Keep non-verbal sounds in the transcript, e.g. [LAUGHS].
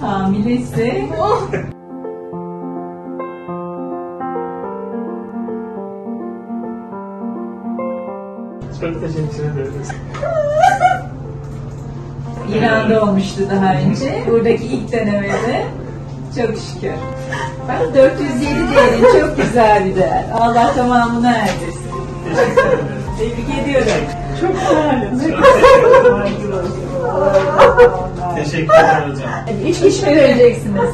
Hamilesi. Çok teşekkür ederiz. İran'da olmuştu daha önce. Buradaki ilk denemede. Çok şükür. Bak 407 değerin çok güzel bir değer. Allah tamamını erdirsin. Teşekkür. Tebrik ediyorum. Çok sağ olun. Teşekkür ederim [LAUGHS] hocam. Üç kişi vereceksiniz?